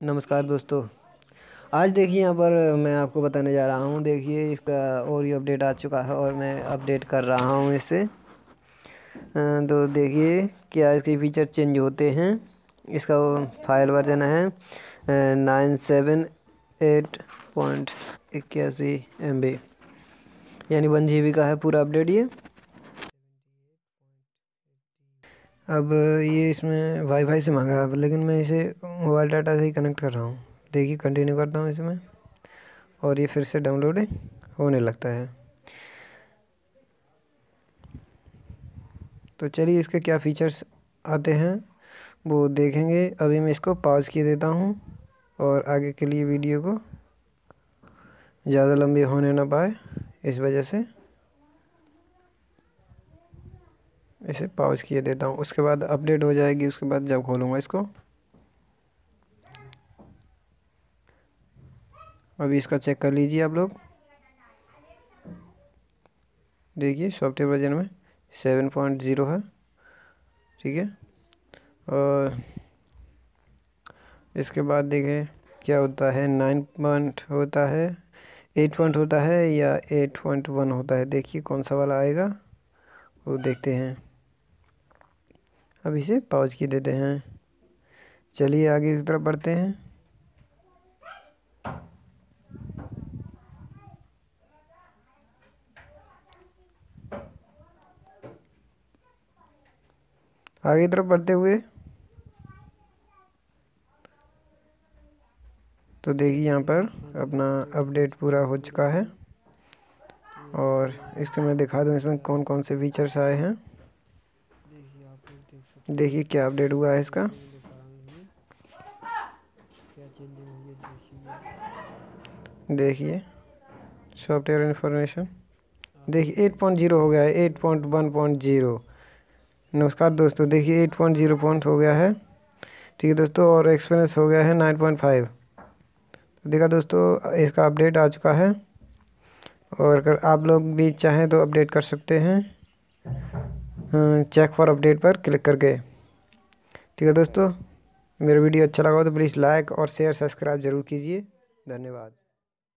नमस्कार दोस्तों। आज देखिए यहाँ पर मैं आपको बताने जा रहा हूँ। देखिए, इसका और ये अपडेट आ चुका है और मैं अपडेट कर रहा हूँ इसे। तो देखिए क्या इसके फीचर चेंज होते हैं। इसका फ़ाइल वर्जन है नाइन सेवन एट पॉइंट इक्यासी एम बी यानी वन जी बी का है पूरा अपडेट ये। अब ये इसमें वाईफाई से मांग रहा है, लेकिन मैं इसे मोबाइल डाटा से ही कनेक्ट कर रहा हूँ। देखिए कंटिन्यू करता हूँ इसमें। और ये फिर से डाउनलोड होने लगता है। तो चलिए, इसके क्या फीचर्स आते हैं, वो देखेंगे। अभी मैं इसको पॉज किए देता हूँ और आगे के लिए वीडियो को ज़्यादा लंबी होने ना पाए, इस वजह से। इसे पॉज किए देता हूँ। उसके बाद अपडेट हो जाएगी, उसके बाद जब खोलूँगा इसको। अभी इसका चेक कर लीजिए आप लोग। देखिए सॉफ्टवेयर वर्जन में सेवन पॉइंट ज़ीरो है, ठीक है? और इसके बाद देखिए, क्या होता है? नाइन पॉइंट होता है एट पॉइंट होता है या एट पॉइंट वन होता है? देखिए, कौन सा वाला आएगा? वो देखते हैं। अब इसे पॉज की देते हैं। चलिए आगे की तरफ़ बढ़ते हैं। आगे की तरफ़ बढ़ते हुए तो देखिए यहाँ पर अपना अपडेट पूरा हो चुका है। और इसके मैं दिखा दूँ इसमें कौन कौन से फीचर्स आए हैं। देखिए क्या अपडेट हुआ है इसका। देखिए सॉफ्टवेयर इन्फॉर्मेशन देखिए एट पॉइंट ज़ीरो हो गया है eight point one point zero नमस्कार दोस्तों, देखिए एट पॉइंट ज़ीरो पॉइंट हो गया है। ठीक है दोस्तों, और एक्सपीरियंस हो गया है नाइन पॉइंट फाइव देखा दोस्तों, इसका अपडेट आ चुका है। और अगर आप लोग भी चाहें तो अपडेट कर सकते हैं। चेक फॉर अपडेट पर क्लिक करके। ठीक है दोस्तों, मेरा वीडियो अच्छा लगा हो तो प्लीज़ लाइक और शेयर सब्सक्राइब ज़रूर कीजिए। धन्यवाद।